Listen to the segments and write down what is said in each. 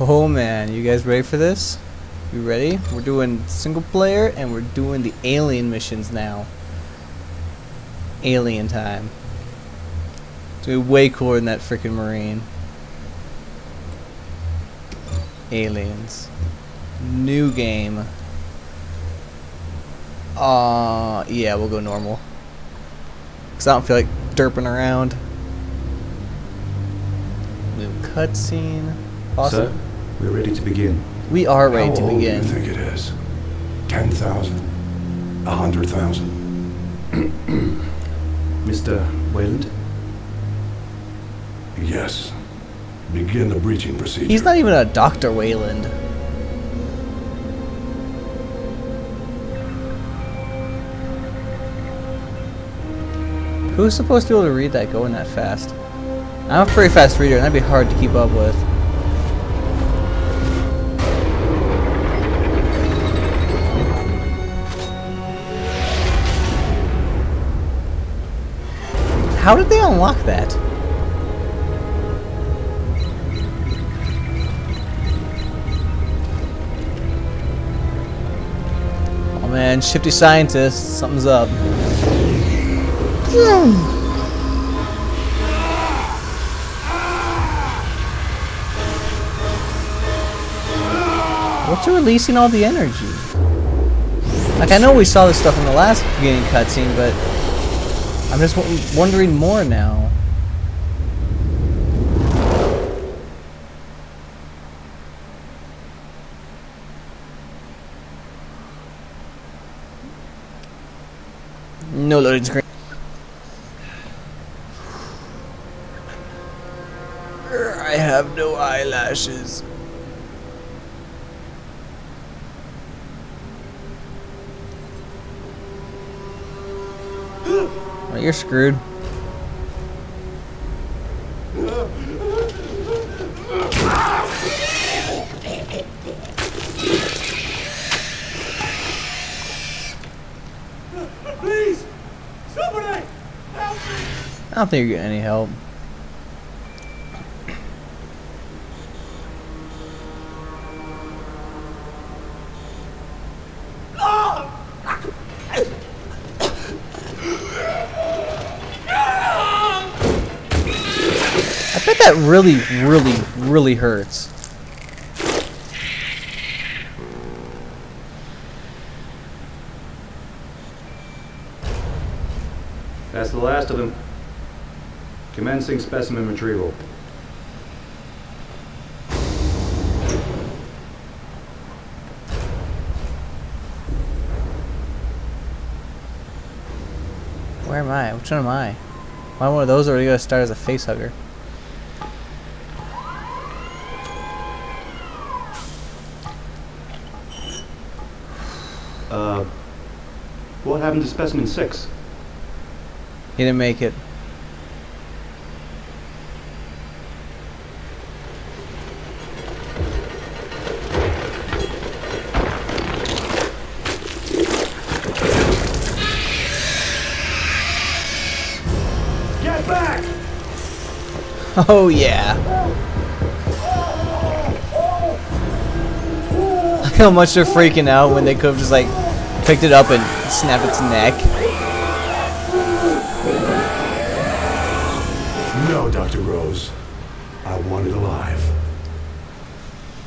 Oh man, you guys ready for this? You ready? We're doing single player and we're doing the alien missions now. Alien time. It's gonna be way cooler than that freaking marine. Aliens. New game. Uh, yeah, we'll go normal. Cause I don't feel like derping around. New cutscene. Awesome. Sir, we're ready to begin. We are ready How to old begin. do you think it is? Ten thousand? A hundred thousand? Mr. Weyland? Yes. Begin the breaching procedure. He's not even a Dr. Weyland. Who's supposed to be able to read that going that fast? I'm a pretty fast reader, and that'd be hard to keep up with. How did they unlock that? Oh man, shifty scientist, something's up. Hmm. What's releasing all the energy? Like I know we saw this stuff in the last beginning cutscene, but I'm just wondering more now. No loading screen. I have no eyelashes. You're screwed. Please! Somebody! Help me! I don't think you're getting any help. Really, really, really hurts. That's the last of them. Commencing specimen retrieval. Where am I? Which one am I? Why I one of those or are you gonna start as a face hugger? Uh, what happened to specimen 6? He didn't make it. Get back! Oh yeah. Look how much they're freaking out when they could have just like picked it up and snapped its neck. No, Dr. Rose. I want it alive.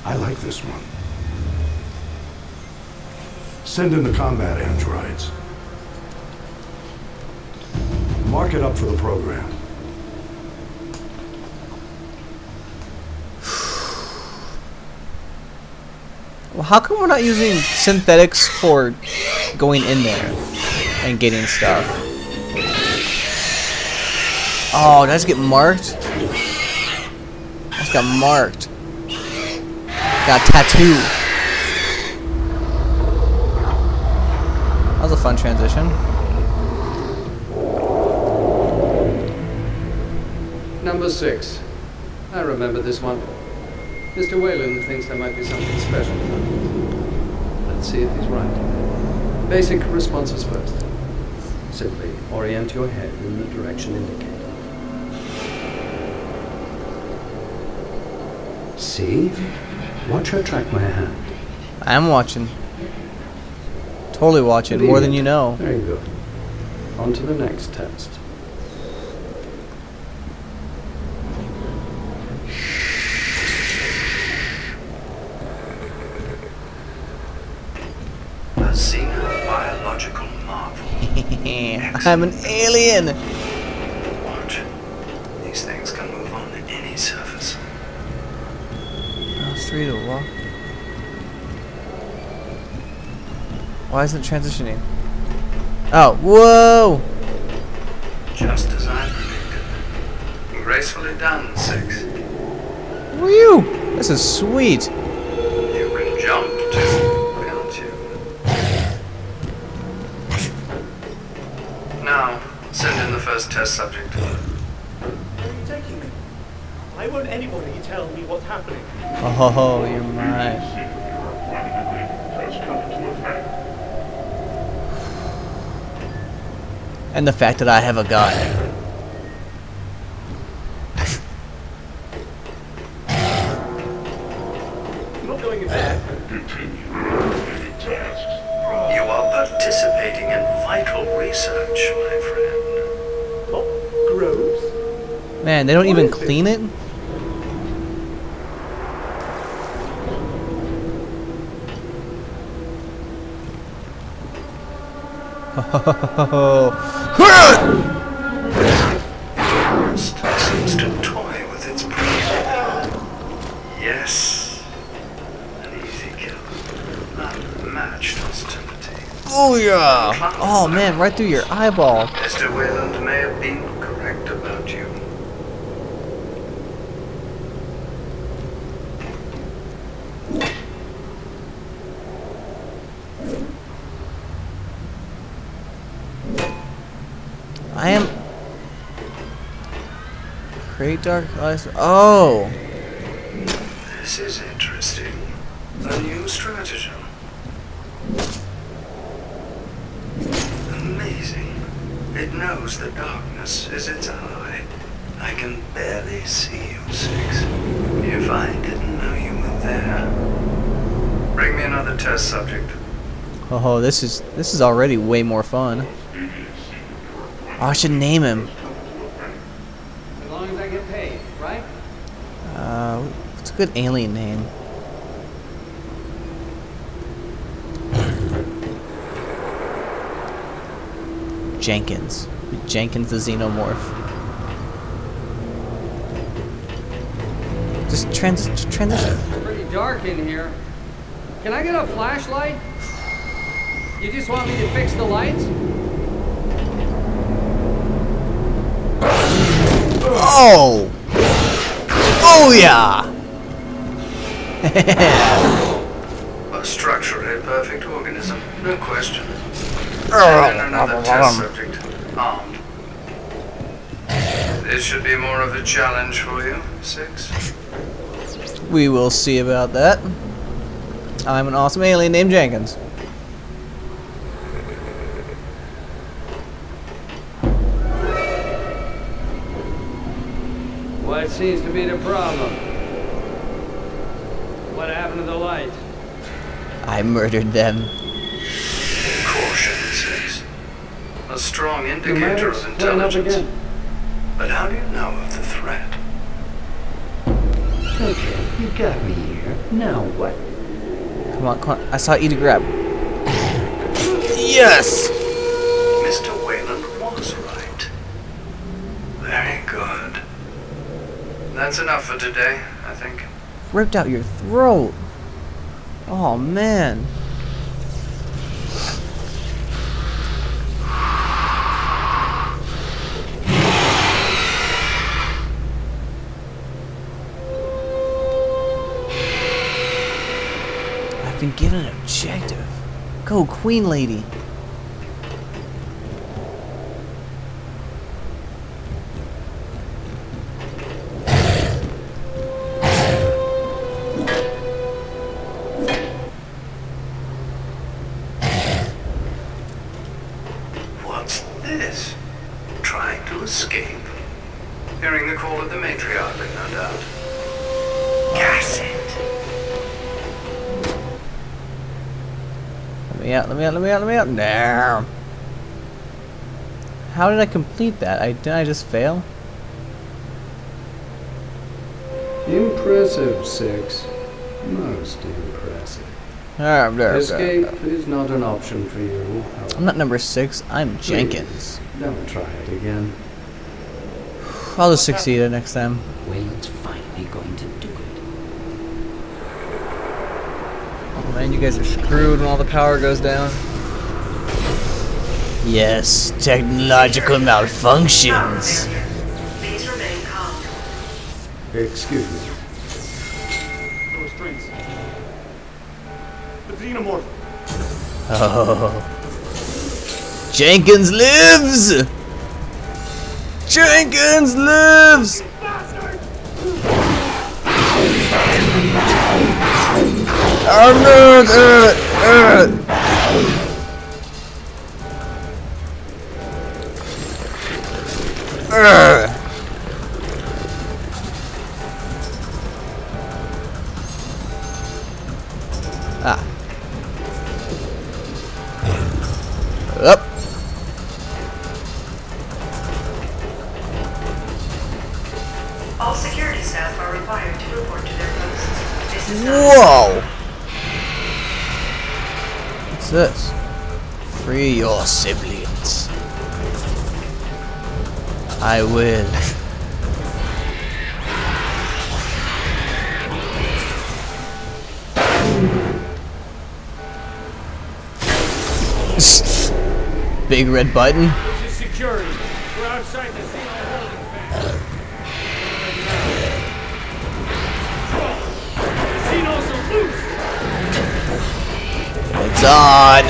I like this one. Send in the combat androids. Mark it up for the program. Well, how come we're not using synthetics for going in there and getting stuff? Oh, I just get marked? Just got marked. Got a tattoo. That was a fun transition. Number six. I remember this one. Mr. Weyland thinks there might be something special. Let's see if he's right. Basic responses first. Simply orient your head in the direction indicated. See? Watch her track my hand. I'm watching. Totally watching, more than you know. Very good. On to the next test. I'm an alien! Watch. These things can move on any surface. Oh, three to walk. Why isn't it transitioning? Oh, whoa! Just as I predicted. Gracefully done, Six. Whew! This is sweet. You can jump too, can't you? Now, send in the first test subject. Where are you taking me? Why won't anybody tell me what's happening? Oh, you're mine. And the fact that I have a gun. I'm not going in there. You are participating in vital research, my friend. Man, they don't What even it? clean it? Almost seems to toy with its prey. Yes. An easy kill. Unmatched hostility. oh yeah! Oh man, right through your eyeball. Mr. Weyland may have been correct about you. I am. Create dark eyes. Oh! This is interesting. A new stratagem. Amazing. It knows the darkness is its ally. I can barely see you, Six. If I didn't know you were there. Bring me another test subject. Oh, this is this is already way more fun. Oh, I should name him. As long as I get paid, right? Uh, what's a good alien name? Jenkins. Jenkins the Xenomorph. Just trans transition. It's pretty dark in here. Can I get a flashlight? You just want me to fix the lights? Oh! Oh yeah! A structurally perfect organism, no question. Oh, Send in another test subject. Armed. This should be more of a challenge for you, Six. we will see about that. I'm an awesome alien named Jenkins. What seems to be the problem? What happened to the light? I murdered them. Caution, Six. A strong indicator of intelligence. again. But how do you know of the threat? Okay, you got me here. Now what? Come on, come on. I saw you to grab. Yes! Mr. Weyland was right. Very good. That's enough for today, I think. Ripped out your throat. Oh man. I've been given an objective. Go, Queen Lady. Me out, let me out, let me out, let me out. No. How did I complete that? I did I just fail? Impressive, Six. Most impressive. Ah, blah, blah, Escape is not an option for you. I'm not number six. I'm Jenkins. Don't try it again. I'll just succeed it next time. Weyland's finally going to do it. Oh man, you guys are screwed when all the power goes down. Yes, technological malfunctions. Please remain calm. Excuse me. The restraints. The xenomorph. Oh. Jenkins lives! Jenkins lives! Oh no! Uh, uh. Uh. Big red button. This is security. We're outside the Xeno holding fence. Xenos are loose! It's on.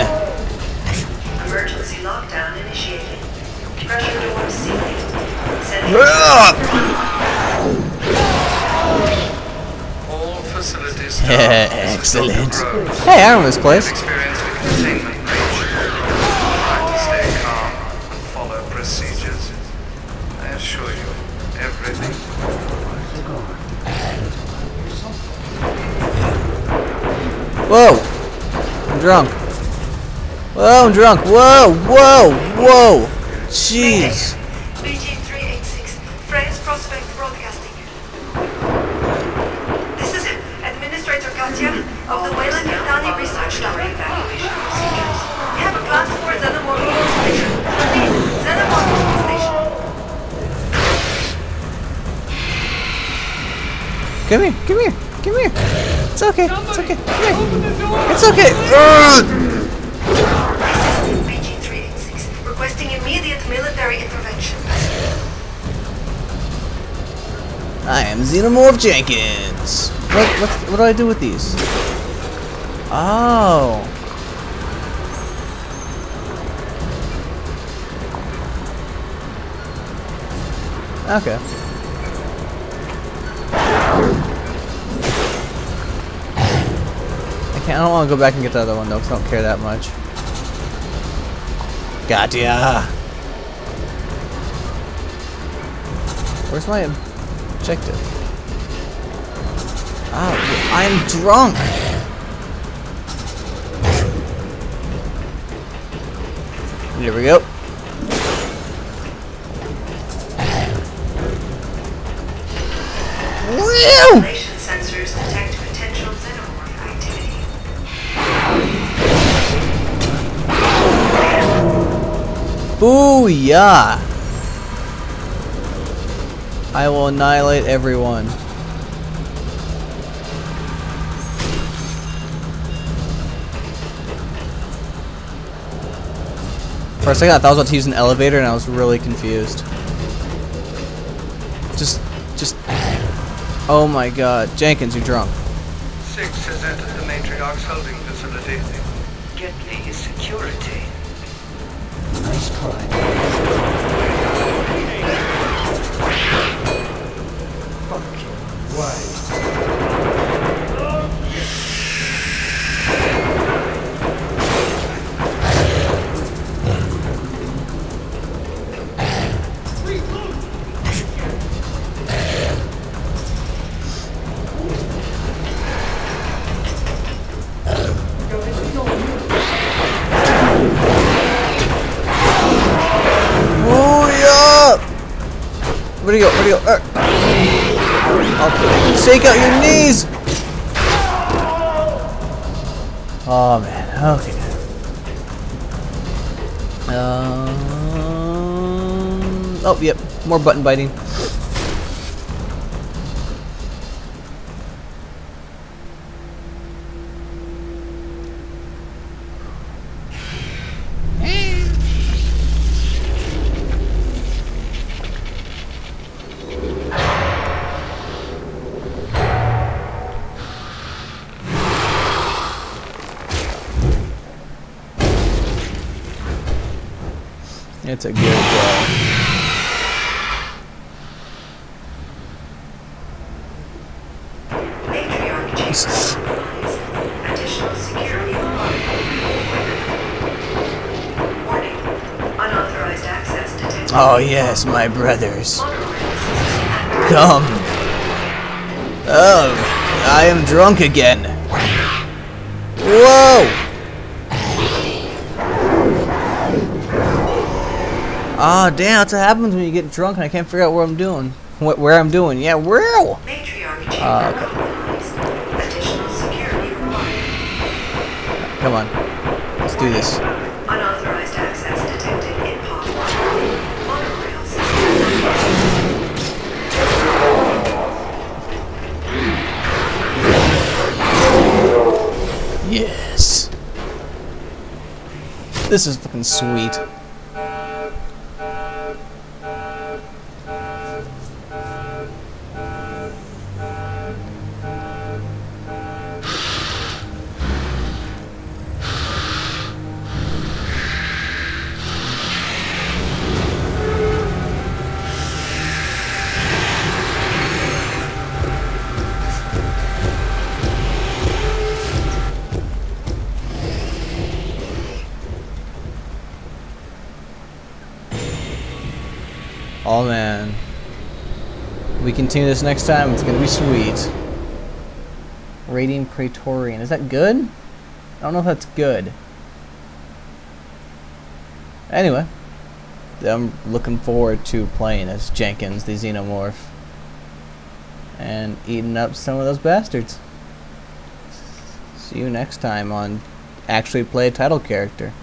emergency lockdown initiated. Pressure doors sealing. Sending all facilities Excellent. Hey, I remember this place. Whoa! I'm drunk. Whoa, I'm drunk. Whoa, whoa, whoa. Jeez. BG386, Freya's Prospect Broadcasting. This is Administrator Katya of the Weyland Yutani Research Lab evacuation procedures. We have a class 4 xenomorph station. Repeat, xenomorph station. Come here, come here, come here. It's okay, it's okay. It's okay. This is BG386, requesting immediate military intervention. I am Xenomorph Jenkins. What, what, what do I do with these? Oh. Okay. I can't. I don't want to go back and get the other one though, 'cause I don't care that much. Got ya. Where's my objective? Ah, I'm drunk. There we go. Woo! Booyah! I will annihilate everyone. For a second, I thought I was about to use an elevator, and I was really confused. Just, just. Oh my God, Jenkins, you're drunk. Six has entered the Matriarch's holding facility. Get me security. Nice try. Fucking way. Go? Where'd he go? Er. Oh, shake out your knees! Oh man, okay. Um, oh, yep, more button biting. It's a good uh, Matriarch chambers compromised. Additional security required. Warning. Unauthorized access detected. Oh yes, my brothers. Monorail system active. Come. Oh, I am drunk again. Whoa! Ah, damn, that's what happens when you get drunk and I can't figure out what I'm doing. What, where I'm doing. Yeah, where? Uh, compromised. Additional security required. Come on. Let's do this. Unauthorized access detected in pod Monorail system. Yes. This is fucking sweet. Oh man. We continue this next time, it's gonna be sweet. Raiding Praetorian. Is that good? I don't know if that's good. Anyway. I'm looking forward to playing as Jenkins, the Xenomorph. And eating up some of those bastards. See you next time on Actually Play a Title Character.